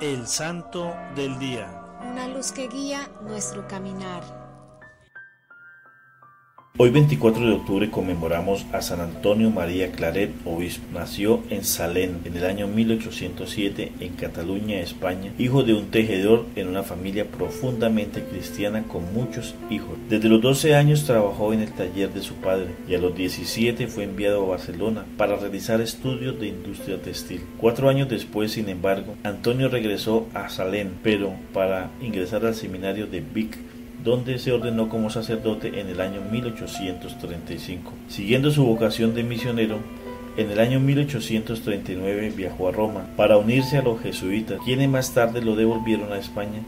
El Santo del Día. Una luz que guía nuestro caminar. Hoy 24 de octubre conmemoramos a San Antonio María Claret, obispo. Nació en Salén en el año 1807 en Cataluña, España, hijo de un tejedor en una familia profundamente cristiana con muchos hijos. Desde los 12 años trabajó en el taller de su padre y a los 17 fue enviado a Barcelona para realizar estudios de industria textil. Cuatro años después, sin embargo, Antonio regresó a Salén, pero para ingresar al seminario de Vic donde se ordenó como sacerdote en el año 1835. Siguiendo su vocación de misionero, en el año 1839 viajó a Roma para unirse a los jesuitas, quienes más tarde lo devolvieron a España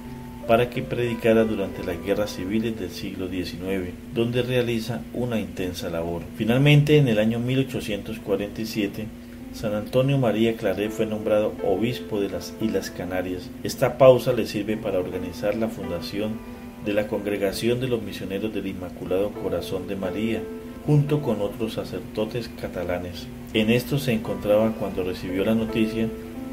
para que predicara durante las guerras civiles del siglo XIX, donde realiza una intensa labor. Finalmente, en el año 1847, San Antonio María Claret fue nombrado obispo de las Islas Canarias. Esta pausa le sirve para organizar la fundación de la Congregación de los Misioneros del Inmaculado Corazón de María, junto con otros sacerdotes catalanes. En esto se encontraba cuando recibió la noticia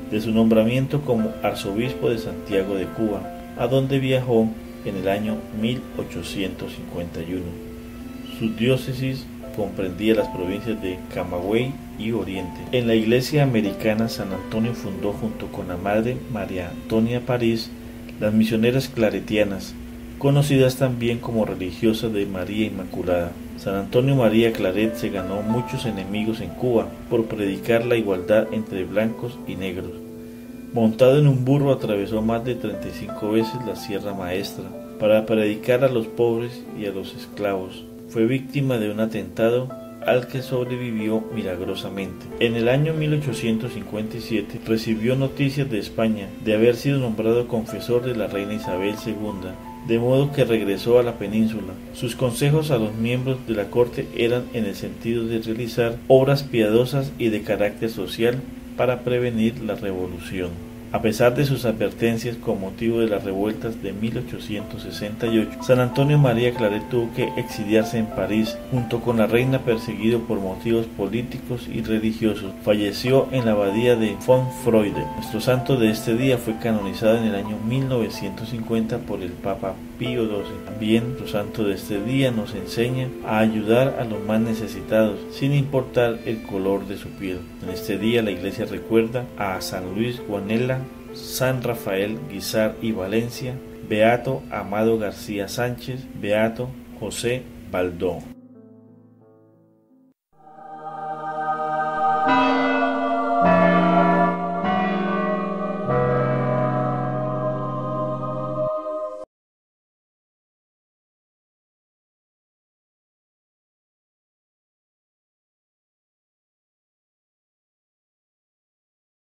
de su nombramiento como arzobispo de Santiago de Cuba, a donde viajó en el año 1851. Su diócesis comprendía las provincias de Camagüey y Oriente. En la iglesia americana San Antonio fundó junto con la madre María Antonia París las misioneras claretianas, conocidas también como religiosas de María Inmaculada. San Antonio María Claret se ganó muchos enemigos en Cuba por predicar la igualdad entre blancos y negros. Montado en un burro atravesó más de 35 veces la Sierra Maestra para predicar a los pobres y a los esclavos. Fue víctima de un atentado al que sobrevivió milagrosamente. En el año 1857 recibió noticias de España de haber sido nombrado confesor de la reina Isabel II de modo que regresó a la península. Sus consejos a los miembros de la corte eran en el sentido de realizar obras piadosas y de carácter social para prevenir la revolución. A pesar de sus advertencias con motivo de las revueltas de 1868, San Antonio María Claret tuvo que exiliarse en París junto con la reina perseguido por motivos políticos y religiosos. Falleció en la abadía de Fontfreude. Nuestro santo de este día fue canonizado en el año 1950 por el Papa Pío XII. También nuestro santo de este día nos enseña a ayudar a los más necesitados sin importar el color de su piel. En este día la iglesia recuerda a San Luis Guanella San Rafael Guizar y Valencia, Beato Amado García Sánchez, Beato José Baldó.